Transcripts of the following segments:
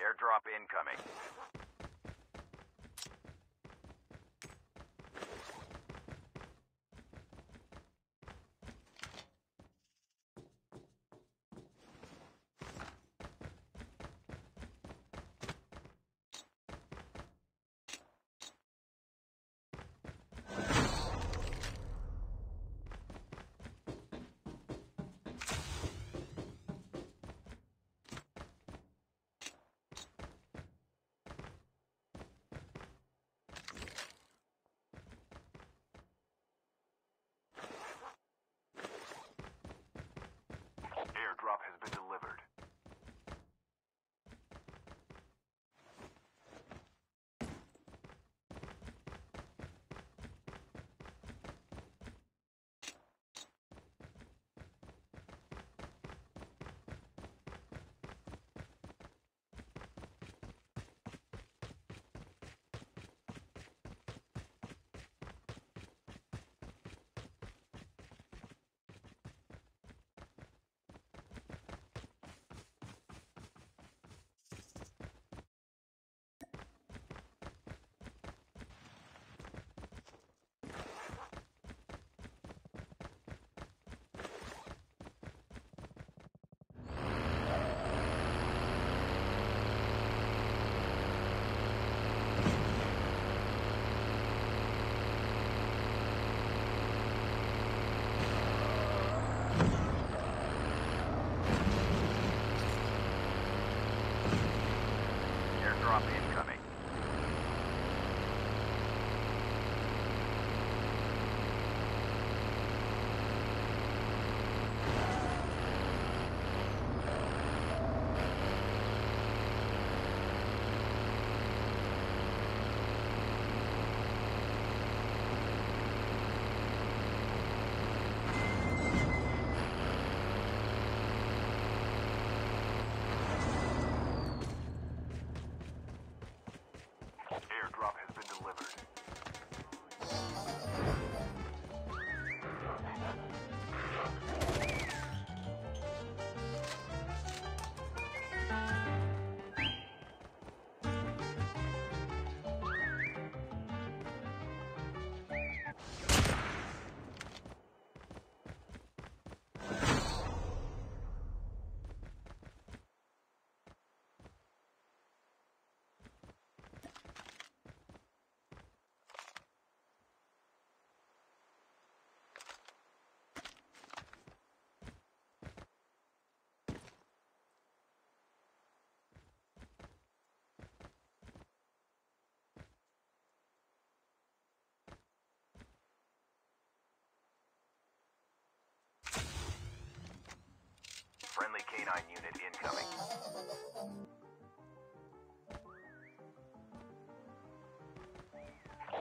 Airdrop incoming. Friendly canine unit incoming.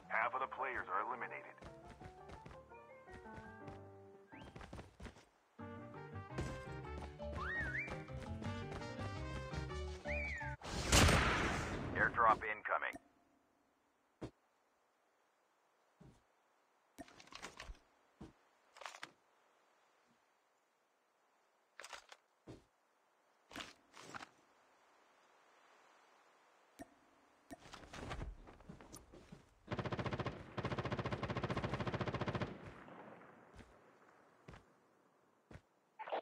Half of the players are eliminated. Airdrop incoming.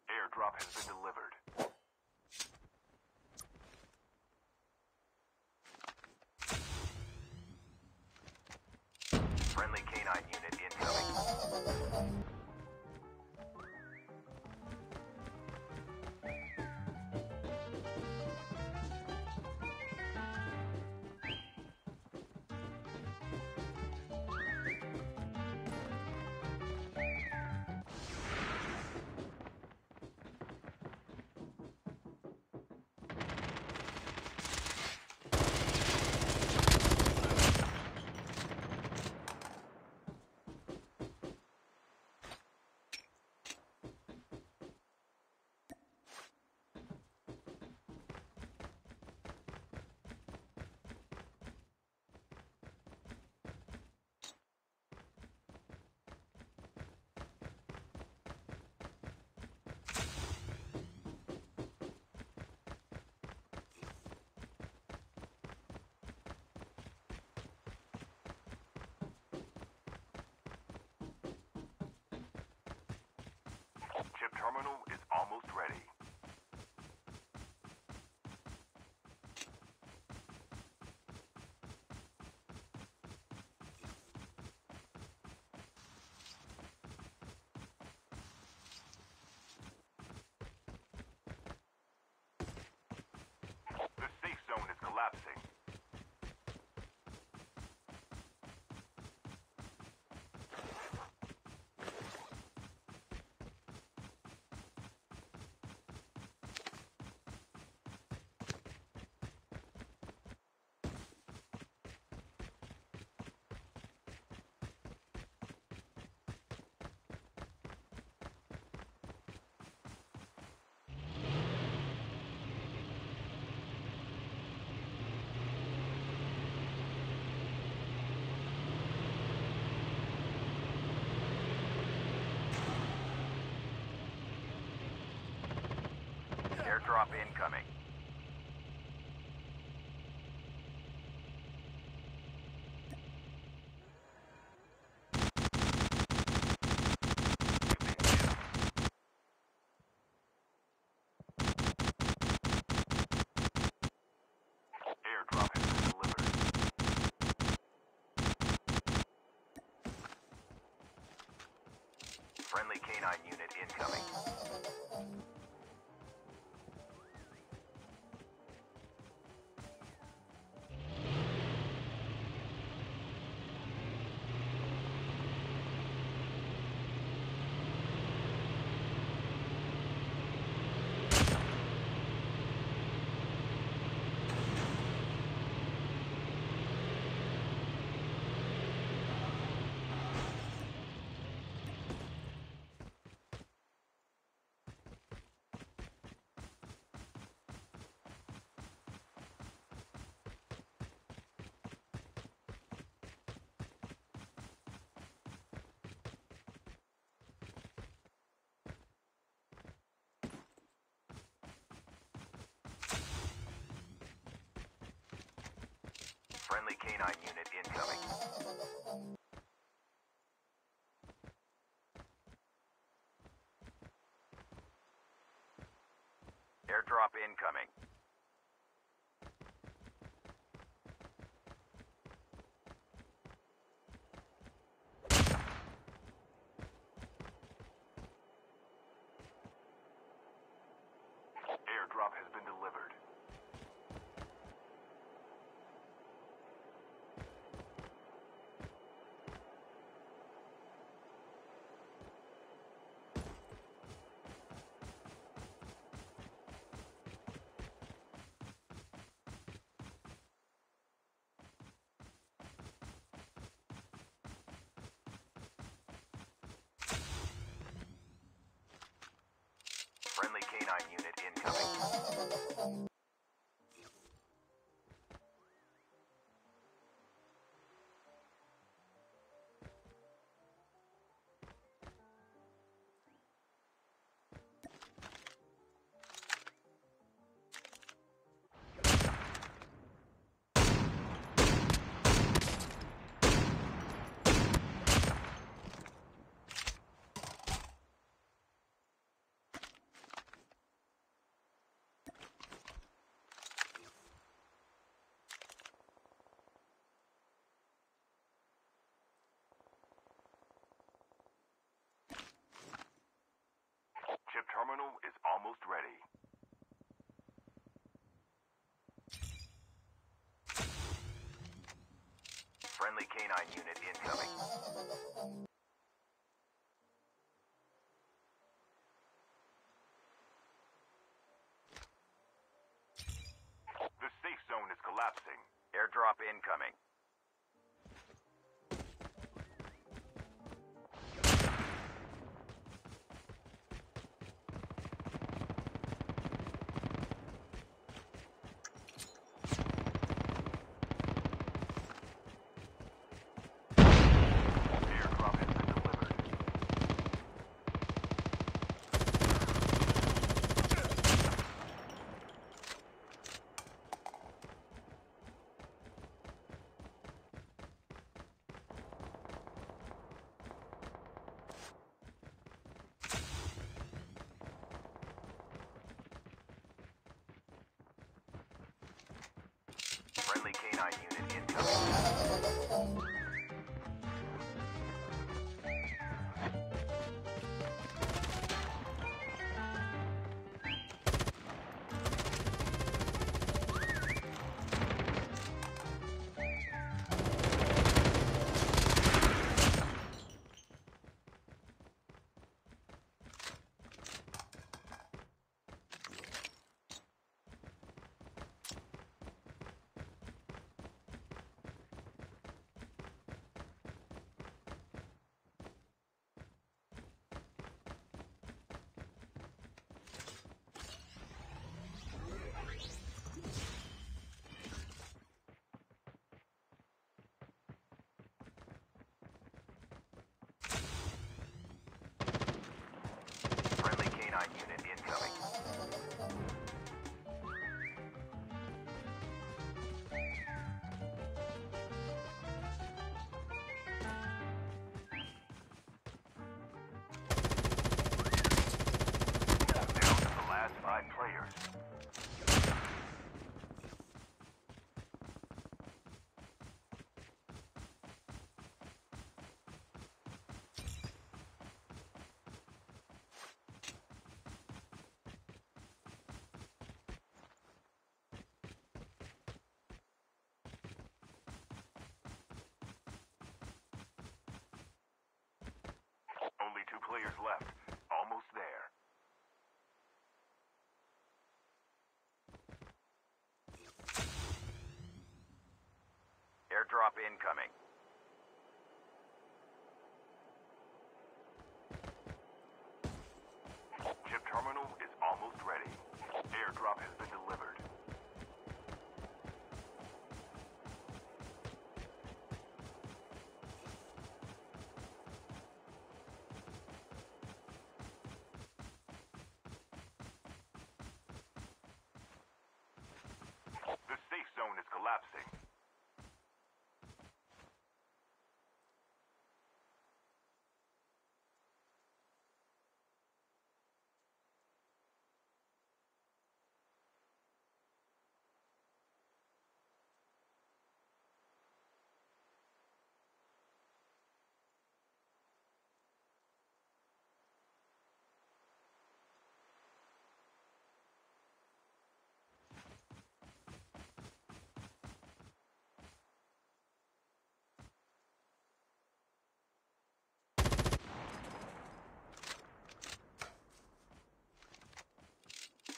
Airdrop has been delivered. Friendly canine unit incoming. Airdrop incoming. Friendly canine unit incoming. Friendly canine unit incoming. Airdrop incoming. K9 unit incoming. Terminal is almost ready. Friendly canine unit incoming. Players left. Almost there. Airdrop incoming.